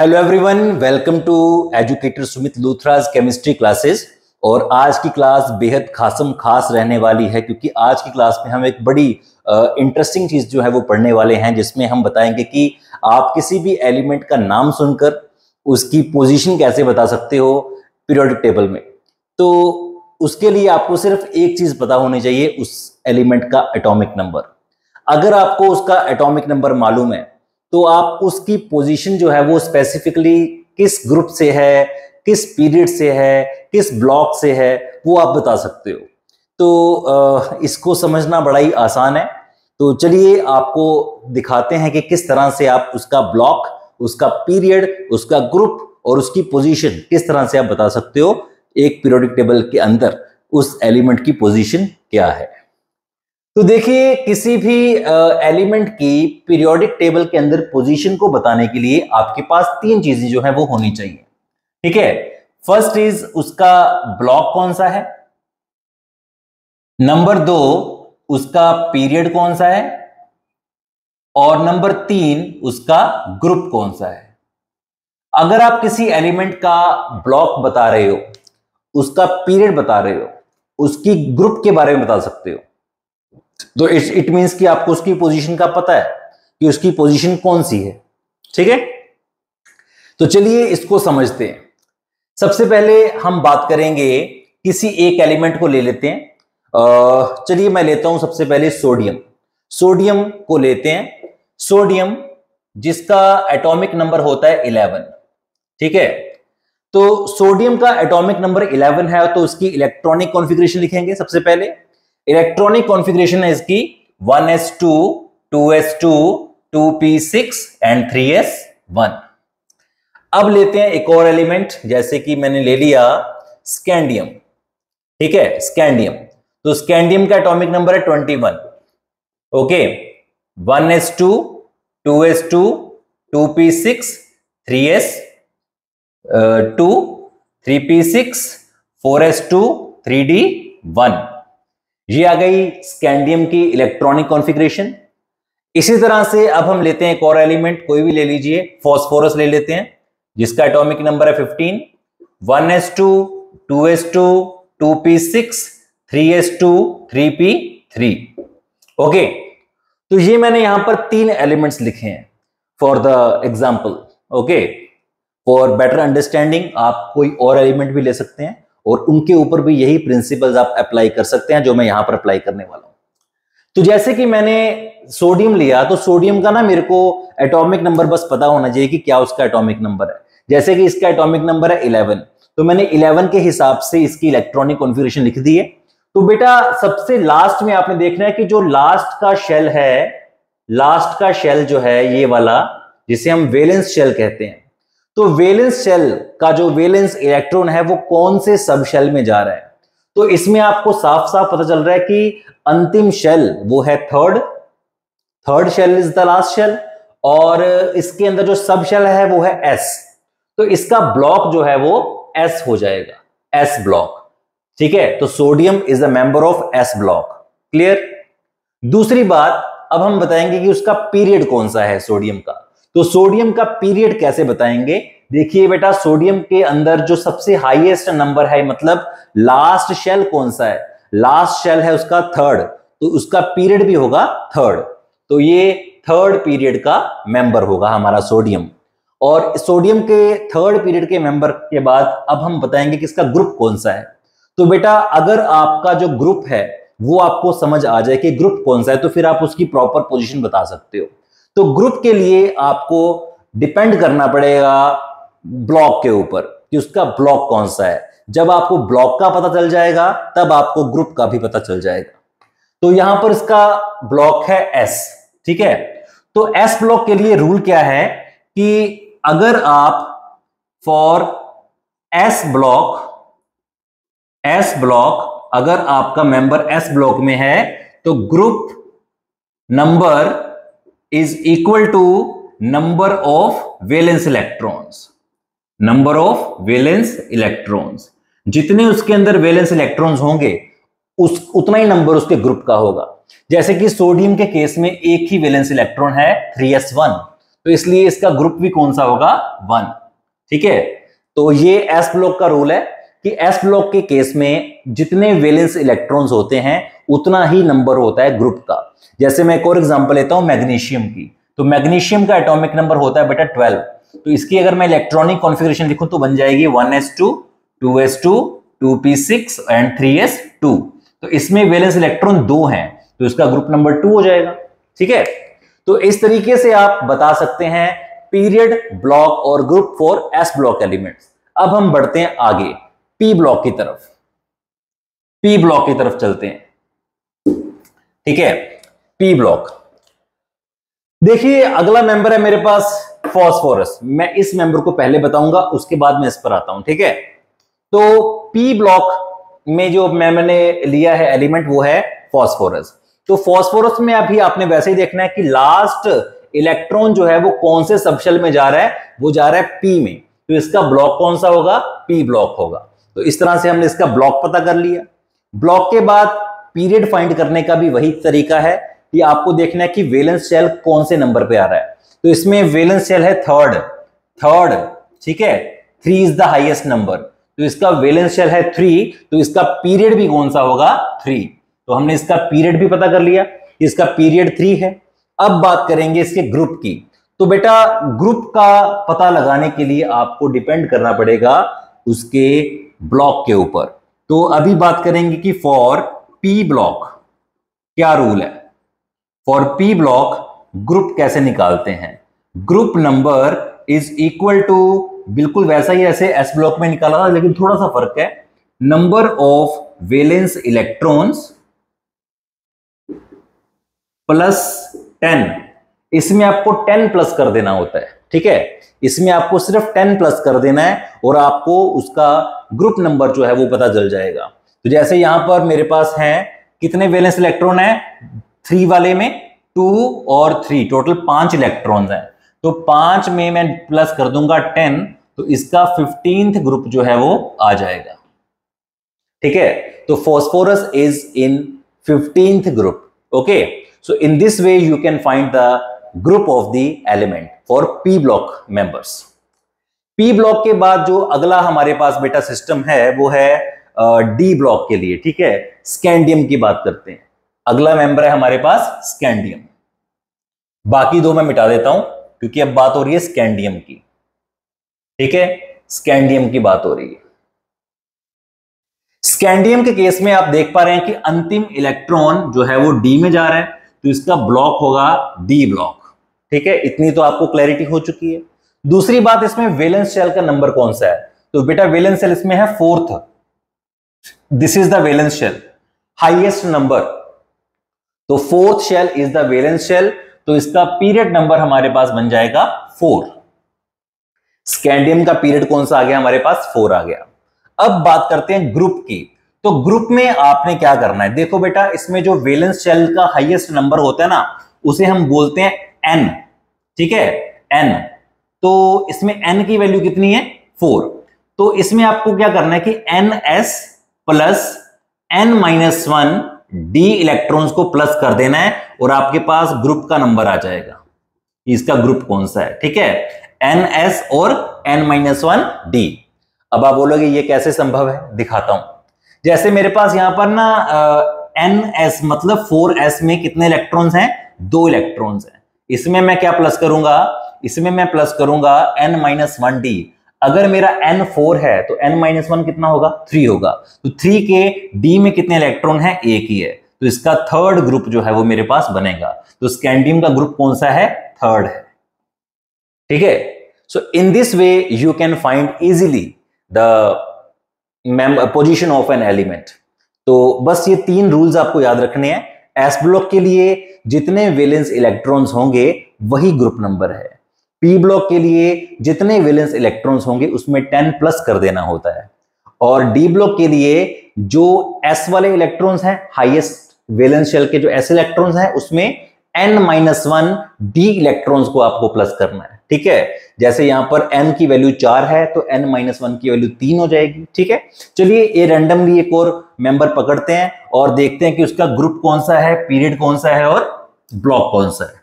Hello everyone welcome to educator Sumit Luthra's chemistry classes और आज की क्लास बेहद खासम खास रहने वाली है, क्योंकि आज की क्लास में हम एक बड़ी इंटरेस्टिंग चीज़ जो है वो पढ़ने वाले हैं, जिसमें हम बताएँगे कि आप किसी भी एलिमेंट का नाम सुनकर उसकी पोजीशन कैसे बता सकते हो पीरियोडिक टेबल में। तो उसके लिए आपको सिर्फ़ एक चीज़ पता होनी चाहिए, उस एलिमेंट का एटॉमिक नंबर अगर आपको उसका एटॉमिक नंबर मालूम है तो आप उसकी पोजीशन जो है वो स्पेसिफिकली किस ग्रुप से है, किस पीरियड से है, किस ब्लॉक से है, वो आप बता सकते हो। तो इसको समझना बड़ा ही आसान है। तो चलिए आपको दिखाते हैं कि किस तरह से आप उसका ब्लॉक उसका पीरियड उसका ग्रुप और उसकी पोजीशन किस तरह से आप बता सकते हो एक पीरियोडिक टेबल के अंदर उस एलिमेंट की पोजीशन क्या है। तो देखिए, किसी भी एलिमेंट की पीरियोडिक टेबल के अंदर पोजीशन को बताने के लिए आपके पास तीन चीज़ें जो है वो होनी चाहिए। ठीक है? फ़र्स्ट इज़ उसका ब्लॉक कौन सा है? नंबर दो, उसका पीरियड कौन सा है? और नंबर तीन, उसका ग्रुप कौन सा है? अगर आप किसी एलिमेंट का ब्लॉक बता रहे हो, उसका पीरियड बता रहे हो, उसकी ग्रुप के बारे में बता सकते हो। तो इट इट मीन्स कि आपको उसकी पोजीशन का पता है कि उसकी पोजीशन कौन सी है। ठीक है? तो चलिए इसको समझते हैं। सबसे पहले हम बात करेंगे किसी एक एलिमेंट को ले लेते हैं। चलिए मैं लेता हूँ सबसे पहले सोडियम सोडियम को लेते हैं। सोडियम जिसका एटॉमिक नंबर होता है इलेवन ठीक है? तो सोडियम का एटॉमिक नंबर इलेवन है तो उसकी इलेक्ट्रॉनिक कॉन्फ़िगरेशन लिखेंगे सबसे पहले। इलेक्ट्रॉनिक कॉन्फ़िगरेशन है इसकी one s two two s two two p six and three s one अब लेते हैं एक और एलिमेंट जैसे कि मैंने ले लिया स्कैंडियम ठीक है? स्कैंडियम तो स्कैंडियम का एटॉमिक नंबर है twenty one okay one s two two s two two p six three s two three p six four s two three d one ये आ गई स्कैंडियम की इलेक्ट्रॉनिक कॉन्फ़िगरेशन इसी तरह से अब हम लेते हैं एक और एलिमेंट कोई भी ले लीजिए फॉस्फोरस ले लेते हैं, जिसका एटॉमिक नंबर है 15 one s two two s two two p six three s two three p three okay तो ये मैंने यहाँ पर तीन एलिमेंट्स लिखे हैं for the example okay for better understanding आप कोई और एलिमेंट भी ले सकते हैं. और उनके ऊपर भी यही प्रिंसिपल्स आप अप्लाई कर सकते हैं जो मैं यहाँ पर अप्लाई करने वाला हूँ। तो जैसे कि मैंने सोडियम लिया तो सोडियम का ना मेरे को एटॉमिक नंबर बस पता होना चाहिए कि क्या उसका एटॉमिक नंबर है। जैसे कि इसका एटॉमिक नंबर है 11 तो मैंने 11 के हिसाब से इसकी इलेक्ट्रॉनिक कॉन्फ़िगरेशन लिख दी है। तो बेटा, सबसे लास्ट में आपने देखना है कि जो लास्ट का शेल है लास्ट का शेल जो है, ये वाला, जिसे हम वेलेंस शेल कहते हैं तो वेलेंस शेल का जो वेलेंस इलेक्ट्रॉन है, वो कौन से सब शेल में जा रहा है? तो इसमें आपको साफ़ साफ़ पता चल रहा है कि अंतिम शेल वो है third third shell is the last shell और इसके अंदर जो सब शेल है वो है एस तो इसका ब्लॉक जो है वो एस हो जाएगा एस ब्लॉक ठीक है? तो sodium is a member of s block clear दूसरी बात, अब हम बताएँगे कि उसका पीरियड कौन सा है सोडियम का। तो सोडियम का पीरियड कैसे बताएँगे? देखिए बेटा, सोडियम के अंदर जो सबसे हाईएस्ट नंबर है मतलब लास्ट शेल कौन सा है? लास्ट शेल है उसका थर्ड तो उसका पीरियड भी होगा थर्ड तो ये थर्ड पीरियड का मेंबर होगा हमारा सोडियम। और सोडियम के थर्ड पीरियड के मेंबर के बाद अब हम बताएँगे कि इसका ग्रुप कौन सा है। तो बेटा, अगर आपका जो ग्रुप है, वो आपको समझ आ जाए कि ग्रुप कौन सा है तो फिर आप उसकी प्रॉपर पोजीशन बता सकते हो। तो ग्रुप के लिए आपको डिपेंड करना पड़ेगा ब्लॉक के ऊपर कि उसका ब्लॉक कौन सा है। जब आपको ब्लॉक का पता चल जाएगा, तब आपको ग्रुप का भी पता चल जाएगा। तो यहाँ पर इसका ब्लॉक है एस ठीक है? तो एस ब्लॉक के लिए रूल क्या है कि अगर आप for s block s block, अगर आपका मेंबर एस ब्लॉक में है तो group number is equal to number of valence electrons. Number of valence electrons. जितने उसके अंदर वैलेंस इलेक्ट्रॉन्स होंगे, उस, उतना ही नंबर उसके ग्रुप का होगा। जैसे कि सोडियम के केस में एक ही वैलेंस इलेक्ट्रॉन है 3s1 तो इसलिए इसका ग्रुप भी कौन सा होगा? वन ठीक है? तो ये एस ब्लॉक का रूल है कि एस ब्लॉक के केस में जितने वैलेंस इलेक्ट्रॉन्स होते हैं उतना ही नंबर होता है ग्रुप का। जैसे मैं एक और एग्जांपल लेता हूँ मैग्नीशियम की। तो मैग्नीशियम का एटॉमिक नंबर होता है बेटा ट्वेल्व तो इसकी अगर मैं इलेक्ट्रॉनिक कॉन्फ़िगरेशन लिखूं तो बन जाएगी one s two two s two two p six and three s two तो इसमें वैलेंस इलेक्ट्रॉन दो हैं। तो इसका ग्रुप नंबर टू हो जाएगा। ठीक है? तो इस तरीके से आप बता सकते हैं पीरियड ब्लॉक और group for s block elements अब हम बढ़ते हैं आगे। पी ब्लॉक की तरफ़। पी ब्लॉक की तरफ़ चलते हैं। ठीक है? पी ब्लॉक देखिए, अगला मेंबर है मेरे पास फॉस्फोरस मैं इस मेंबर को पहले बताऊँगा, उसके बाद मैं इस पर आता हूँ, ठीक है? तो पी ब्लॉक में जो मैंने लिया है एलिमेंट वो है फॉस्फोरस तो फॉस्फोरस में अभी आपने वैसे ही देखना है कि लास्ट इलेक्ट्रॉन जो है, वो कौन से सबशेल में जा रहा है? वो जा रहा है पी में. तो इसका ब्लॉक कौन सा होगा? पी ब्लॉक होगा. तो इस तरह से हमने इसका ब्लॉक पता कर लिया. ब्लॉक के बाद पीरियड फाइंड करने का भी वही तरीका है कि आपको देखना है कि वेलेंस शेल कौन से नंबर पे आ रहा है। तो इसमें वेलेंस शेल है थर्ड थर्ड ठीक है? Three is the highest number तो इसका वेलेंस शेल है थ्री तो इसका पीरियड भी कौन सा होगा? थ्री तो हमने इसका पीरियड भी पता कर लिया। इसका पीरियड थ्री है। अब बात करेंगे इसके ग्रुप की। तो बेटा ग्रुप का पता लगाने के लिए आपको डिपेंड करना पड़ेगा उसके ब्लॉक के ऊपर। तो अभी बात करेंगे कि फॉर पी ब्लॉक क्या रूल है? फॉर पी ब्लॉक ग्रुप कैसे निकालते हैं? Group number is equal to बिल्कुल वैसा ही ऐसे एस ब्लॉक में निकाला था, लेकिन थोड़ा सा फ़र्क है। Number of valence electrons plus ten इसमें आपको टेन प्लस कर देना होता है, ठीक है? इसमें आपको सिर्फ़ टेन प्लस कर देना है और आपको उसका ग्रुप नंबर जो है वो पता चल जाएगा। तो जैसे यहाँ पर मेरे पास है, कितने वैलेंस इलेक्ट्रॉन है? थ्री वाले में टू और थ्री टोटल पाँच इलेक्ट्रॉन है। तो पाँच में मैं प्लस कर दूँगा टेन तो इसका फिफ्टींथ ग्रुप जो है वो आ जाएगा। ठीक है? तो phosphorus is in fifteenth group okay so in this way you can find the group of the element for p block members p block के बाद जो अगला हमारे पास बेटा सिस्टम है, वो है डी ब्लॉक के लिए, ठीक है? स्कैंडियम की बात करते हैं। अगला मेंबर है हमारे पास स्कैंडियम बाकी दो मैं मिटा देता हूँ, क्योंकि अब बात हो रही है स्कैंडियम की। ठीक है? स्कैंडियम की बात हो रही है। स्कैंडियम के केस में आप देख पा रहे हैं कि अंतिम इलेक्ट्रॉन जो है वो डी में जा रहा है तो इसका ब्लॉक होगा डी ब्लॉक ठीक है? इतनी तो आपको क्लैरिटी हो चुकी है। दूसरी बात इसमें वेलेंस शेल का नंबर कौन सा है? तो बेटा वेलेंस शेल इसमें है fourth this is the valence shell highest number तो fourth shell is the valence shell तो इसका पीरियड नंबर हमारे पास बन जाएगा फोर स्कैंडियम का पीरियड कौन सा आ गया? हमारे पास फोर आ गया. अब बात करते हैं ग्रुप की. तो ग्रुप में आपने क्या करना है? देखो बेटा, इसमें जो वेलेंस शेल का हाईएस्ट नंबर होता है ना, उसे हम बोलते हैं एन ठीक है? एन तो इसमें एन की वैल्यू कितनी है? फोर तो इसमें आपको क्या करना है कि n s plus n minus one d electrons को प्लस कर देना है और आपके पास ग्रुप का नंबर आ जाएगा। इसका ग्रुप कौन सा है? ठीक है? एन एस और एन माइनस वन डी। अब आप बोलोगे, ये कैसे संभव है? दिखाता हूँ। जैसे मेरे पास यहाँ पर ना एन एस मतलब फोर एस में कितने इलेक्ट्रॉन्स हैं? दो इलेक्ट्रॉन्स हैं। इसमें मैं क्या प्लस करूँगा? इसमें मैं प्लस करूँगा एन माइनस वन डी। अगर मेरा एन फोर है तो एन माइनस वन कितना होगा? थ्री होगा। तो थ्री के डी में कितने इलेक्ट्रॉन है? एक ही है। तो इसका थर्ड ग्रुप जो है, वो मेरे पास बनेगा। तो स्कैंडियम का ग्रुप कौन सा है? थर्ड है। ठीक है? So in this way you can find easily the position of an element तो बस ये तीन रूल्स आपको याद रखने हैं। एस ब्लॉक के लिए जितने वेलेंस इलेक्ट्रॉन्स होंगे, वही ग्रुप नंबर है। पी ब्लॉक के लिए जितने वेलेंस इलेक्ट्रॉन्स होंगे, उसमें टेन प्लस कर देना होता है। और डी ब्लॉक के लिए जो एस वाले इलेक्ट्रॉन्स हैं हाईएस्ट वेलेंस शेल के जो एस इलेक्ट्रॉन्स हैं, उसमें n minus one d electrons को आपको प्लस करना है। ठीक है? जैसे यहाँ पर एन की वैल्यू चार है तो एन माइनस वन की वैल्यू तीन हो जाएगी। ठीक है? चलिए, ये रैंडमली एक और मेंबर पकड़ते हैं और देखते हैं कि उसका ग्रुप कौन सा है पीरियड कौन सा है और ब्लॉक कौन सा है।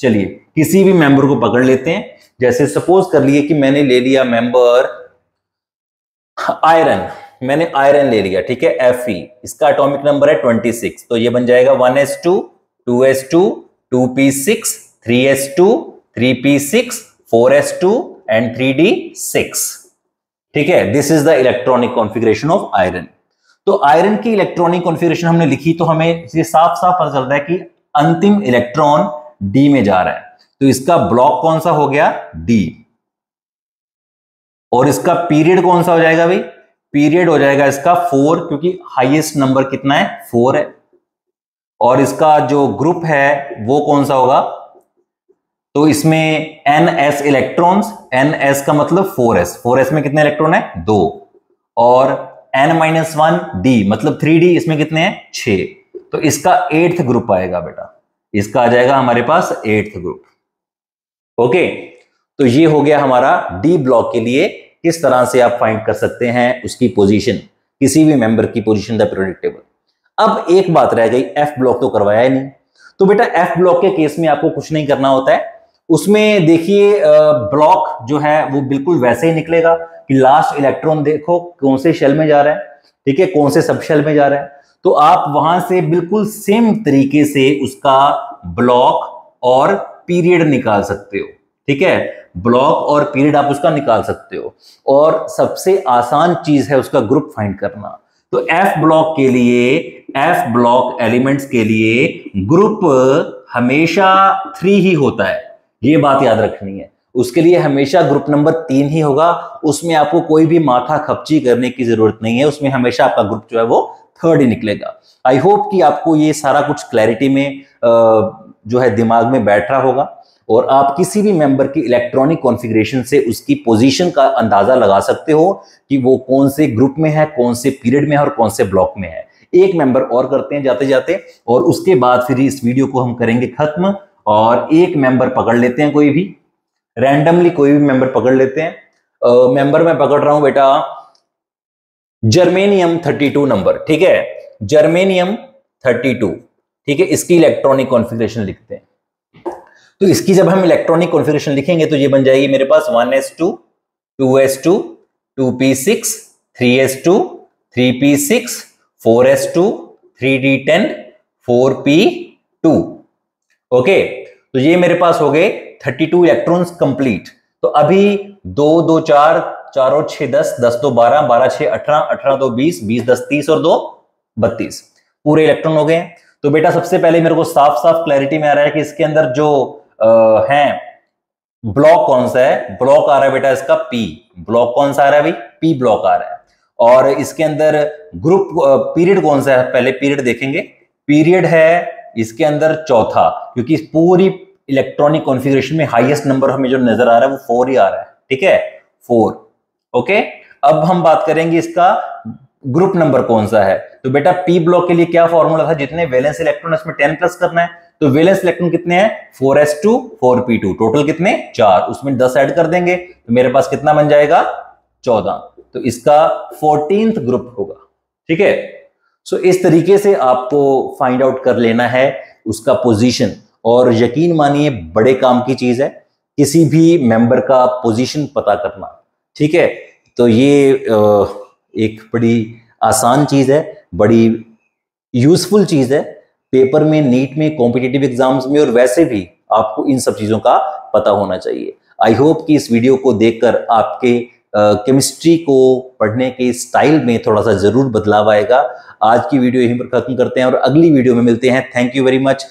चलिए, किसी भी मेंबर को पकड़ लेते हैं। जैसे सपोज़ कर लिए कि मैंने ले लिया मेंबर आयरन मैंने आयरन ले लिया, ठीक है एफ़ ई इसका एटॉमिक नंबर है 26 तो ये बन जाएगा 1s2 2s2 2p6 3s2 3p6 4s2 and 3d6 ठीक है? This is the electronic configuration of iron तो आयरन की इलेक्ट्रॉनिक कॉन्फ़िगरेशन हमने लिखी तो हमें ये साफ़ साफ़ पता चलता है कि अंतिम इलेक्ट्रॉन डी में जा रहा है। तो इसका ब्लॉक कौन सा हो गया? डी और इसका पीरियड कौन सा हो जाएगा भाई? पीरियड हो जाएगा इसका फोर क्योंकि हाईएस्ट नंबर कितना है? फोर है। और इसका जो ग्रुप है, वो कौन सा होगा? तो इसमें n s electrons n s का मतलब फोर एस फोर एस में कितने इलेक्ट्रॉन है? दो। और एन माइनस वन डी मतलब थ्री डी इसमें कितने हैं? छ तो इसका एट्थ ग्रुप आएगा बेटा। इसका आ जाएगा हमारे पास एट्थ ग्रुप ओके तो ये हो गया हमारा डी ब्लॉक के लिए किस तरह से आप फाइंड कर सकते हैं उसकी पोजीशन किसी भी मेंबर की पोजीशन द पीरियोडिक टेबल अब एक बात रह गई एफ़ ब्लॉक तो करवाया ही नहीं. तो बेटा एफ़ ब्लॉक के केस में आपको कुछ नहीं करना होता है. उसमें देखिए ब्लॉक जो है वो बिल्कुल वैसे ही निकलेगा कि लास्ट इलेक्ट्रॉन देखो कौन से शेल में जा रहा है, ठीक है? कौन से सब शेल में जा रहा है? तो आप वहाँ से बिल्कुल सेम तरीके से उसका ब्लॉक और पीरियड निकाल सकते हो, ठीक है? ब्लॉक और पीरियड आप उसका निकाल सकते हो। और सबसे आसान चीज़ है उसका ग्रुप फाइंड करना। तो एफ़ ब्लॉक के लिए एफ़ ब्लॉक एलिमेंट्स के लिए ग्रुप हमेशा थ्री ही होता है। ये बात याद रखनी है। उसके लिए हमेशा ग्रुप नंबर तीन ही होगा। उसमें आपको कोई भी माथा खपची करने की ज़रूरत नहीं है। उसमें हमेशा आपका ग्रुप जो है वो थर्ड ही निकलेगा। आई होप कि आपको ये सारा कुछ क्लैरिटी में जो है दिमाग में बैठ रहा होगा और आप किसी भी मेंबर की इलेक्ट्रॉनिक कॉन्फ़िगरेशन से उसकी पोजीशन का अंदाज़ा लगा सकते हो कि वो कौन से ग्रुप में है, कौन से पीरियड में है और कौन से ब्लॉक में है। एक मेंबर और करते हैं जाते जाते और उसके बाद फिर इस वीडियो को हम करेंगे खत्म और एक मेंबर पकड़ लेते हैं कोई भी। रैंडमली कोई भी मेंबर पकड़ लेते हैं। मेंबर मैं पकड़ रहा हूँ बेटा जर्मेनियम 32 नंबर, ठीक है? जर्मेनियम 32 ठीक है? इसकी इलेक्ट्रॉनिक कॉन्फ़िगरेशन लिखते हैं। तो इसकी जब हम इलेक्ट्रॉनिक कॉन्फ़िगरेशन लिखेंगे तो ये बन जाएगी मेरे पास 1s2 2s2 2p6 3s2 3p6 4s2 3d10 4p2 okay तो ये मेरे पास हो गए 32 इलेक्ट्रॉन्स कंप्लीट तो अभी दो दो, चार चार और छह दस दस दो बारह बारह छह अठारह अठारह दो बीस बीस दस तीस और दो बत्तीस। पूरे इलेक्ट्रॉन हो गए तो बेटा सबसे पहले मेरे को साफ़ साफ़ क्लैरिटी में आ रहा है कि इसके अंदर जो आ, है ब्लॉक कौन सा है? ब्लॉक आ रहा है बेटा इसका पी ब्लॉक कौन सा आ रहा है भाई पी ब्लॉक आ रहा है। और इसके अंदर ग्रुप पीरियड कौन सा है? पहले पीरियड देखेंगे। पीरियड है इसके अंदर चौथा क्योंकि पूरी इलेक्ट्रॉनिक कॉन्फ़िगरेशन में हाईएस्ट नंबर हमें जो नज़र आ रहा है वो फोर ही आ रहा है। ठीक है? फोर ओके अब हम बात करेंगे इसका ग्रुप नंबर कौन सा है? तो बेटा पी ब्लॉक के लिए क्या फॉर्मूला था? जितने वैलेंस इलेक्ट्रॉन इसमें टेन प्लस करना है तो वैलेंस इलेक्ट्रॉन कितने हैं? Four s two four p two total कितने? चार. उसमें दस ऐड कर देंगे तो मेरे पास कितना बन जाएगा? चौदह. तो इसका फोर्टींथ ग्रुप होगा। ठीक है? सो इस तरीके से आपको फाइंड आउट कर लेना है उसका पोजीशन और यकीन मानिए, बड़े काम की चीज़ है। किसी भी मेंबर का पोजीशन पता करना। ठीक है? तो ये एक बड़ी आसान चीज़ है, बड़ी यूजफुल चीज़ है। पेपर में, नीट में कॉम्पिटेटिव एग्ज़ाम्स में और वैसे भी आपको इन सब चीज़ों का पता होना चाहिए। आई होप कि इस वीडियो को देखकर आपके केमिस्ट्री को पढ़ने के स्टाइल में थोड़ा सा ज़रूर बदलाव आएगा। आज की वीडियो यहीं पर खत्म करते हैं और अगली वीडियो में मिलते हैं। Thank you very much